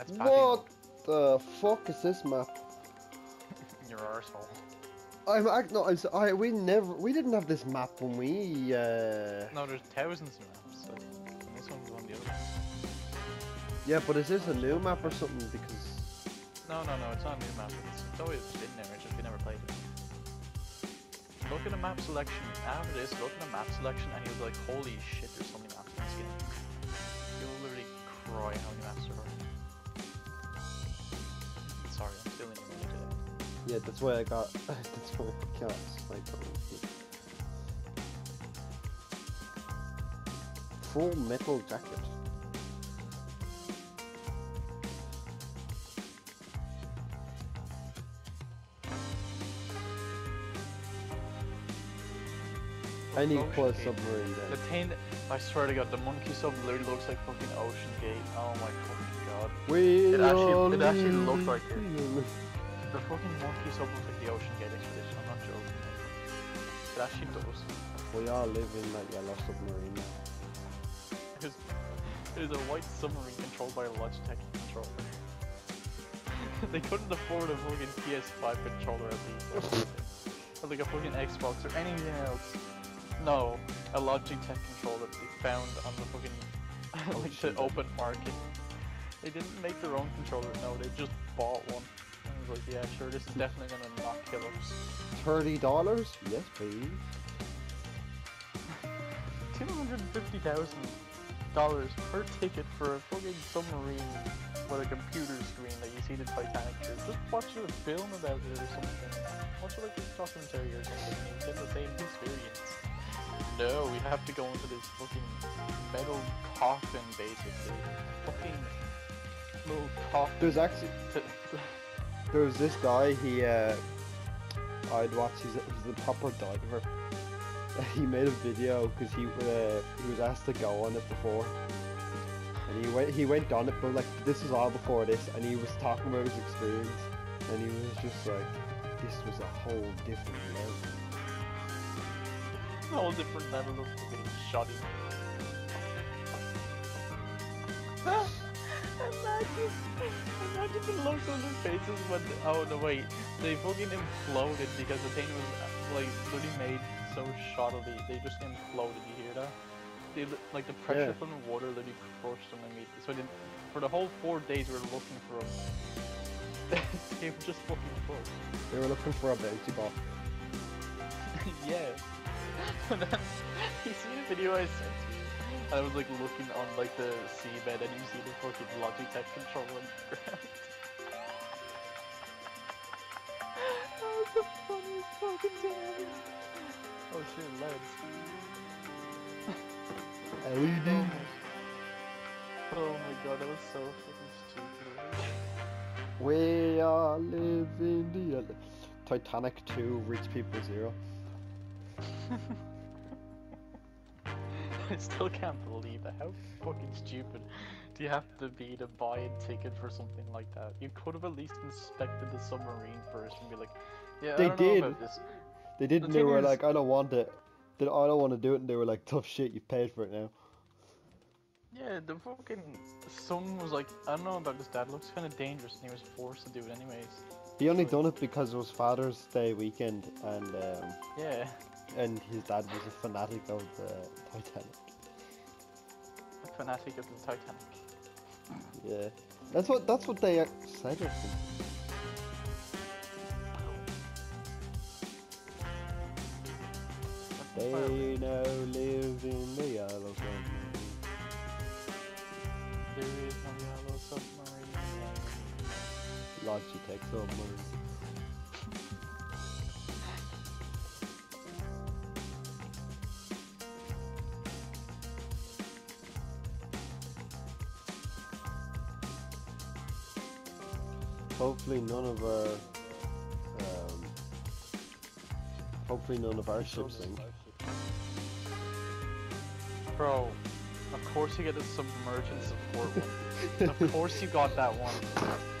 That's What the fuck is this map? Your arsehole. I'm act no, I'm, I we never we didn't have this map when we uh No, there's thousands of maps. So this one's on the other. yeah, but is this a new map or something? Because No, no, no, it's not a new map. It's, it's always been there. It's just we never played it. Look at the map selection. After this, look at the map selection, and you'll be like, "Holy shit! There's so many maps in this game." You'll literally cry how many maps there are. Sorry, I'm stealing your money today. yeah, that's why I got that's why I got. Full metal jacket. I need to Ocean put a Gate. submarine The down. thing, that- I swear to God, the monkey sub literally looks like fucking Ocean Gate. Oh my fucking god. We It actually- it actually looks like it. The fucking monkey sub looks like the Ocean Gate expedition. I'm not joking. It actually does. We all live in that yellow submarine. There's, there's a white submarine controlled by a Logitech controller. they couldn't afford a fucking PS5 controller at least. or like a fucking Xbox or anything else. No, a Logitech controller that they found on the fucking like the open market. They didn't make their own controller. No, they just bought one. And I was like, yeah, sure, this is definitely gonna not kill us. Thirty dollars? Yes, please. Two hundred fifty thousand dollars per ticket for a fucking submarine with a computer screen that you see the Titanic through. Just watch a film about it or something. Watch like a documentary or something and get the same experience. No, we have to go into this fucking metal coffin basically. Fucking little coffin. There's actually there was this guy. He uh, I'd watch. He's, he's a proper diver. He made a video because he uh, he was asked to go on it before, and he went he went on it, but like this was all before this, and he was talking about his experience, and he was just like, this was a whole different level. a whole different level of getting shot shoddy. imagine, imagine the looks on their faces when, oh no wait, they fucking imploded because the thing was like literally made so shoddily, they just imploded, you hear that? They, like the pressure Yeah. from the water literally crushed them immediately, so they, for the whole four days we were looking for them. they were just fucking fucked. They were looking for a bouncy ball. yeah. And then you see the video I sent you, I was like looking on like the seabed, and you see the fucking Logitech controller on the ground. that was the funniest fucking thing ever. Oh shit, lads. LED. Oh my god, that was so fucking stupid. We are living the. Titanic 2, Rich People Zero. I still can't believe that. How fucking stupid do you have to be to buy a ticket for something like that? You could have at least inspected the submarine first and be like, yeah, They I don't know did. about this. They did, The and they were is- like, I don't want it. They, I don't want to do it, and they were like, tough shit, you paid for it now. Yeah, the fucking son was like, I don't know about this dad. Looks kind of dangerous, and he was forced to do it anyways. He only Right. done it because it was Father's Day weekend, and um, Yeah, and his dad was a fanatic of the Titanic. a fanatic of the Titanic. Yeah, that's what that's what they said. Of him. They now live in the yellow submarine. There is no yellow submarine. Logitech submarine. Hopefully none of our um, hopefully none of our ships sink. Bro, of course you get the Submerge and Support one. of course you got that one.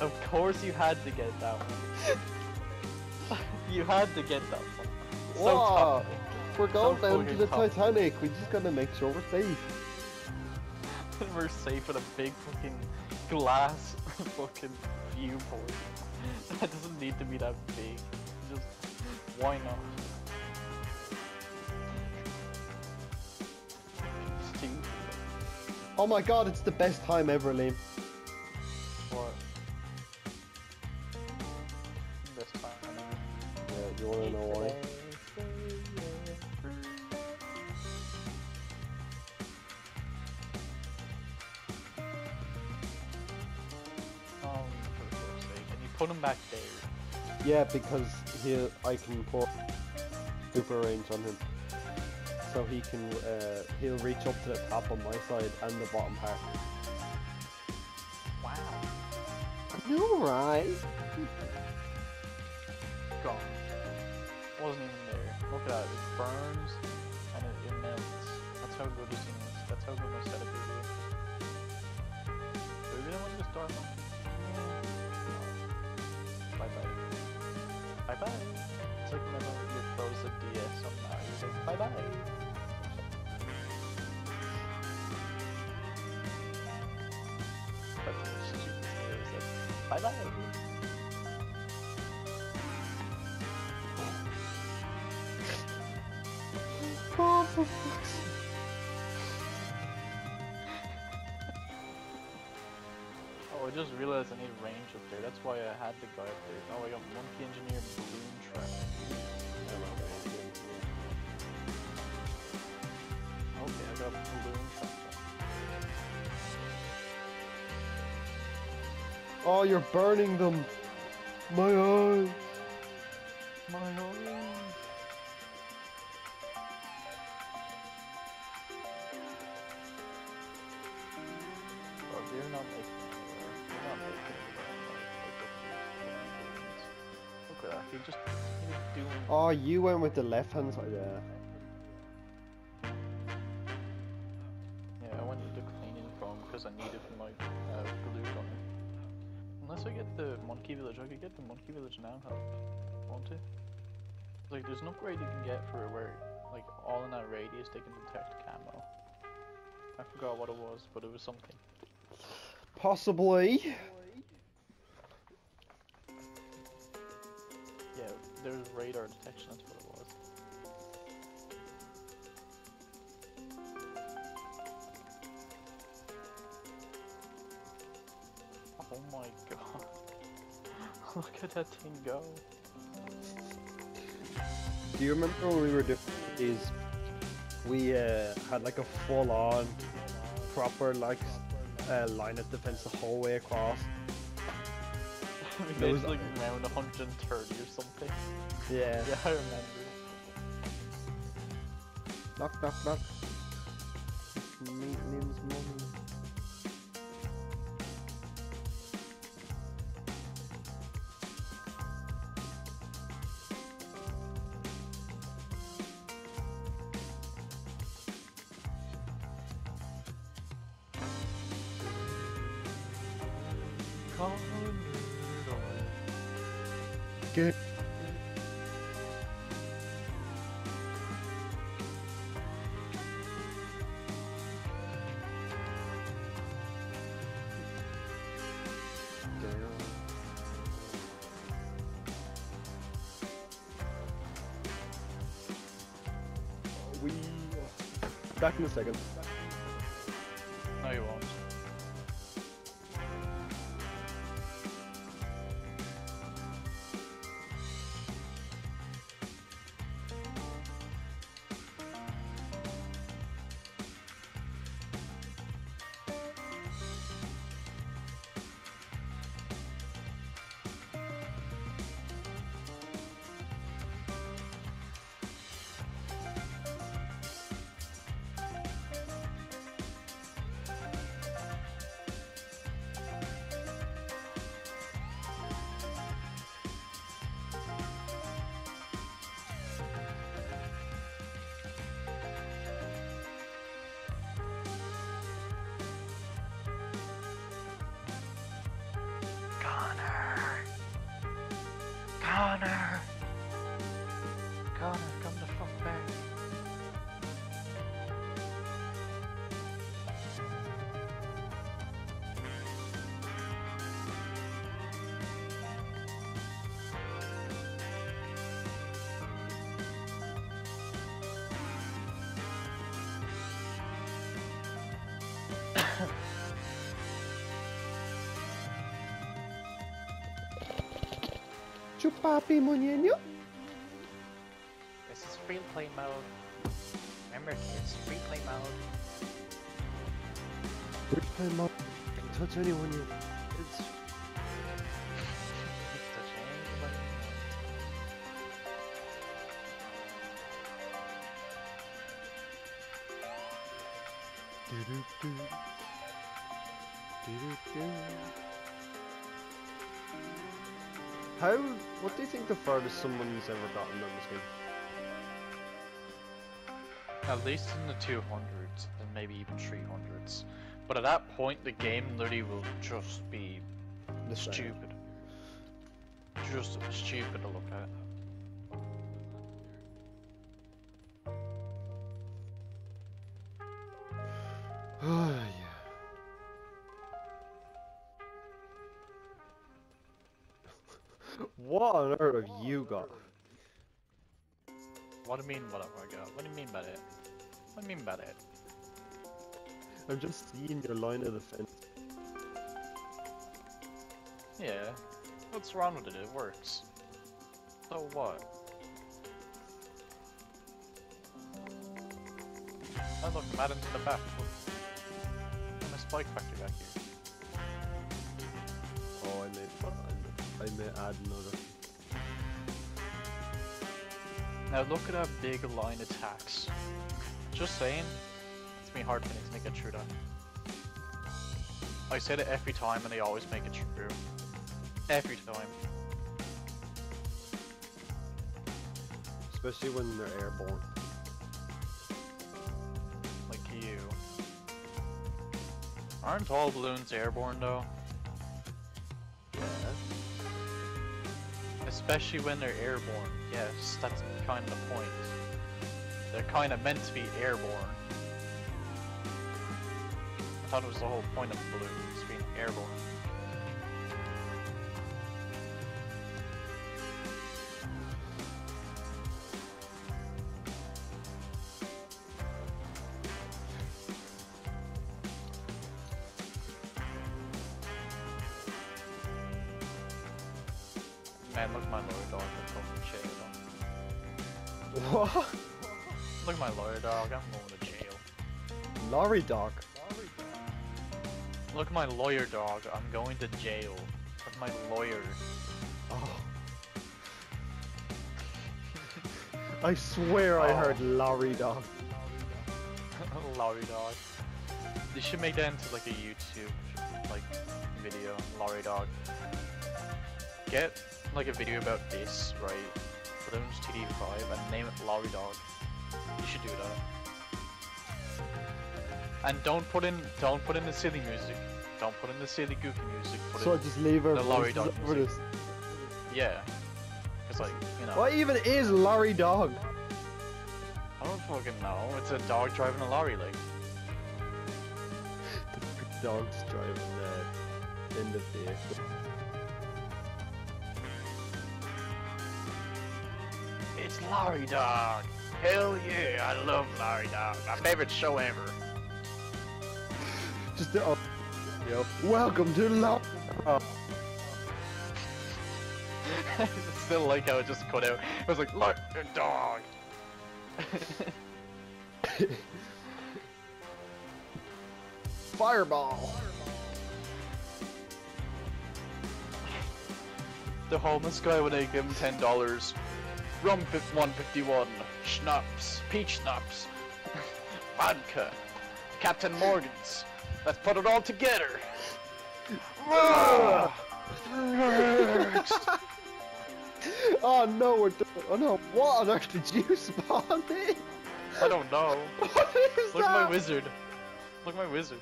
Of course you had to get that one. you had to get that one. So Wow. tough. We're going So down to the tough. Titanic. We just gotta make sure we're safe. We're safe with a big fucking glass fucking viewport. that doesn't need to be that big. Just why not? Stupid. Oh my god, it's the best time ever, Liam. What? This time. I know. Yeah, you wanna know why? Put him back there. Yeah, because he, I can put super range on him. So he can, uh, he'll reach up to the top on my side and the bottom part. Wow. I know, right? Gone. Wasn't even there. Look at that. It burns and it, it melts. That's how good this thing is. That's how good my setup is here. Do we really want to start one? Bye bye. Bye. It's like whenever you close the DS on Mario, you say bye bye. That's what is. Bye bye. That's why I had the guy up there. Oh, I got Monkey Engineer Balloon Trap. Okay, I got Balloon Trap. Oh, you're burning them. My eyes. My eyes. Oh, you went with the left hand side, yeah. Yeah, I with the cleansing foam because I needed my uh, glue gunner. Unless I get the Monkey Village, I could get the Monkey Village now, help, won't it? Like, there's an upgrade you can get for where, like, all in that radius they can detect camo. I forgot what it was, but it was something. Possibly. Yeah, there's radar detection, that's what it was. Oh my god. Look at that thing go. Do you remember when we were doing these? We uh, had like a full on, proper like uh, line of defense the whole way across. We There was- like round 130 or something. Yeah. Yeah, I remember. Knock, knock, knock. Meet Liam's back in a second. Chupapi muñeño. This is free play mode. Remember, kids, free play mode. Which play mode? Don't touch anyone you. It's Touch anybody. Do-do-do. Do-do-do. How? What do you think the furthest someone's ever gotten on this game? At least in the 200s, and maybe even 300s. But at that point, the game literally will just be The same. stupid. Just stupid to look at. What on earth have you got? What do you mean, what have I got? What do you mean by that? What do you mean by that? I'm just seeing your line of defense. Yeah. What's wrong with it? It works. So what? Oh look, I'm adding to the back. I'm a spike factory back here. Oh, I may, I may add another. Now look at our big line attacks. Just saying, it's me hard to get through that. I say it every time and they always make it true. Every time. Especially when they're airborne. Like you. Aren't all balloons airborne though? Especially when they're airborne. Yes, that's kind of the point. They're kind of meant to be airborne. I thought it was the whole point of the balloons being airborne. Man, look at my lower dog. I'm going to jail. What? Look at my lawyer dog. I'm going to jail. Lorry dog. Look at my lawyer dog. I'm going to jail. Look at my lawyer. Oh. I swear I Oh. heard lorry dog. lorry dog. They should make that into like a YouTube like video. Lorry dog. Get like a video about this, right? Bloons TD5 and name it Lorry Dog. You should do that. And don't put in don't put in the silly music. Don't put in the silly goofy music. Put So I in just leave our the lorry dog music. yeah. Cause like you know. What even is lorry dog? I don't fucking know. It's a dog driving a lorry, like. The dog's driving the in the vehicle. It's Lorry Dog. Hell yeah, I love Larry Dog. My favorite show ever. Just the, oh, yo. Welcome to lorry. Oh, I still like how it just cut out. It was like Larry Dog. fireball. the homeless guy when they give him ten dollars. Rum fif- 151, schnapps, peach schnapps, vodka, Captain Morgan's. Let's put it all together. Oh no, we're do- oh no, what on earth did you spawn in? I don't know. What is Look at my wizard. Look at my wizard.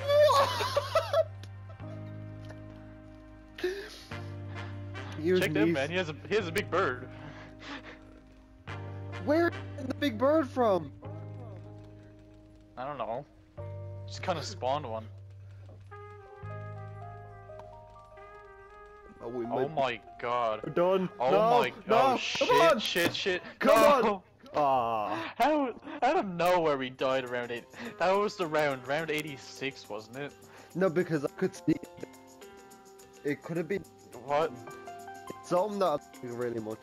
What? Check that man. He has a he has a big bird. Where the big bird from? I don't know. Just kind of spawned one. Oh, Oh my god. We're done. Oh no, my no, oh come shit on. shit shit. Come on. no! Ah, How out of nowhere we died around eight. That was the round, round 86, wasn't it? no, because I could see. It could have been. What? It's something that I really much.